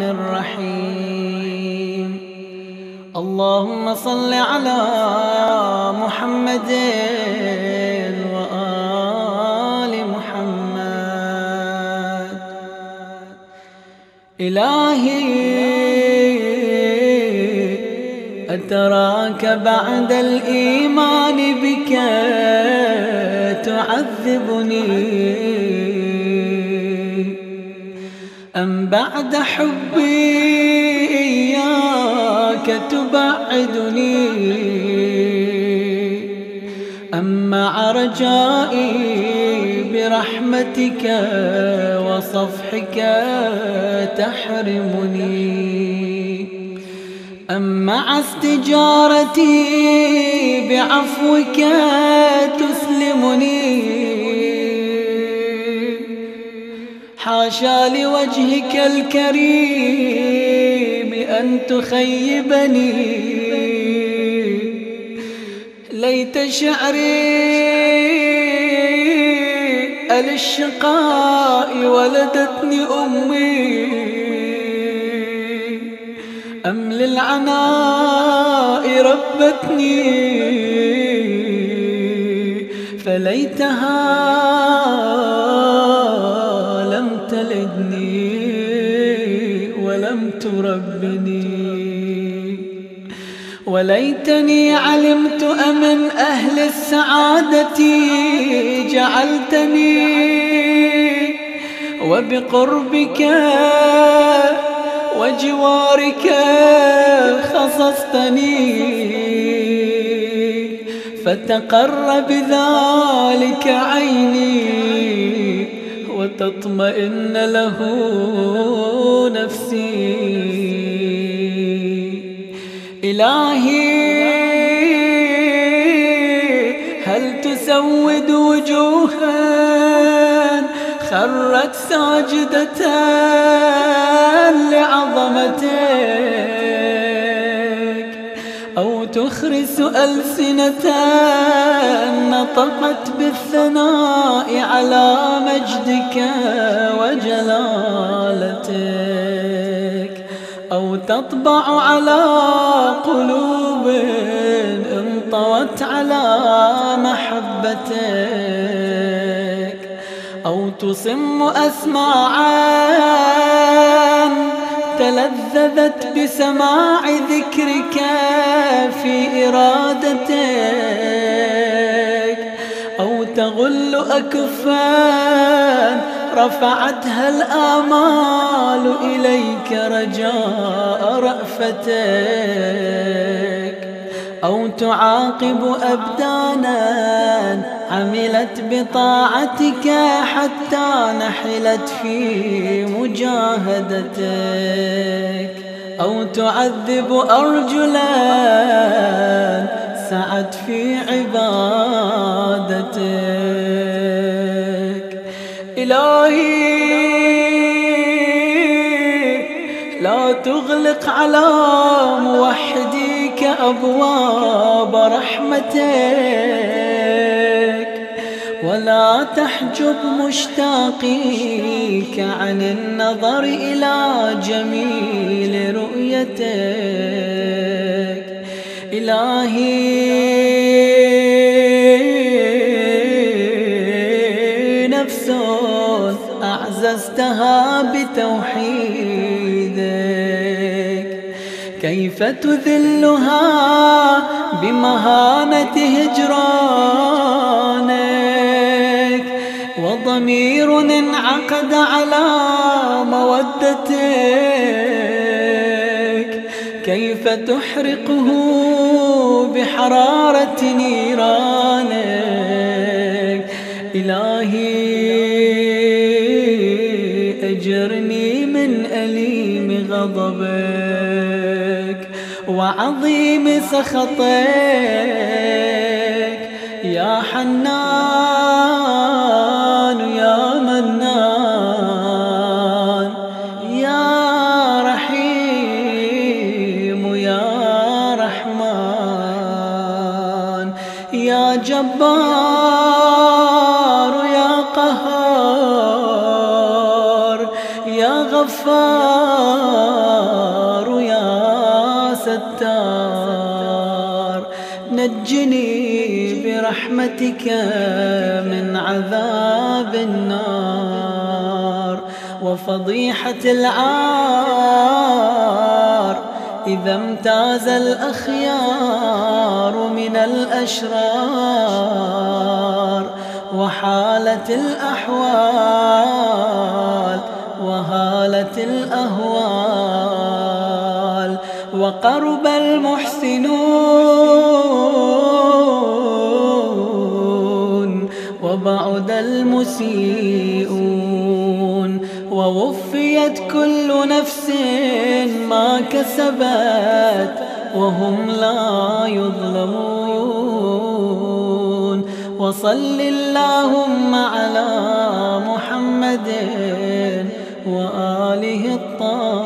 الرحمن الرحيم. اللهم صل على محمد وآل محمد. إلهي أتراك بعد الإيمان بك تعذبني. أم بعد حبي إياك تبعدني؟ أم مع رجائي برحمتك وصفحك تحرمني؟ أم مع استجارتي بعفوك تسلمني؟ حاشا لوجهك الكريم أن تخيبني. ليت شعري الشقاء ولدتني أمي. أم للعناء ربتني. فليتها تربني وليتني علمت أمن أهل السعادة جعلتني وبقربك وجوارك خصصتني. فتقر بذلك عيني وتطمئن له نفسي. إلهي هل تسود وجوها؟ خرت ساجدة لعظمتك. أو تخرس ألسنة نطقت بالثناء على مجدك وجلالتك. أو تطبع على قلوب انطوت على محبتك أو تصم أسماعا تلذذت بسماع ذكرك في إرادتك أو تغل أكفان رفعتها الآمال إليك رجاء رأفتك. أو تعاقب أبدانا عملت بطاعتك حتى نحلت في مجاهدتك. أو تعذب أرجلا سعت في عبادتك. تغلق على موحديك أبواب رحمتك ولا تحجب مشتاقيك عن النظر إلى جميل رؤيتك. إلهي نفس أعززتها بتوحيدك كيف تذلها بمهانة هجرانك؟ وضمير انعقد على مودتك. كيف تحرقه بحرارة نيرانك؟ إلهي أجرني من أليم غضبك. وعظيم سخطك. يا حنان يا منان يا رحيم يا رحمن. يا جبار يا قهار يا غفار. ستار نجني برحمتك من عذاب النار وفضيحة العار إذا امتاز الأخيار من الأشرار وحالت الأحوال وهالت الأهوال. وقرب المحسنون وبعد المسيئون ووفيت كل نفس ما كسبت وهم لا يظلمون. وصل اللهم على محمد وآله الطاهرين.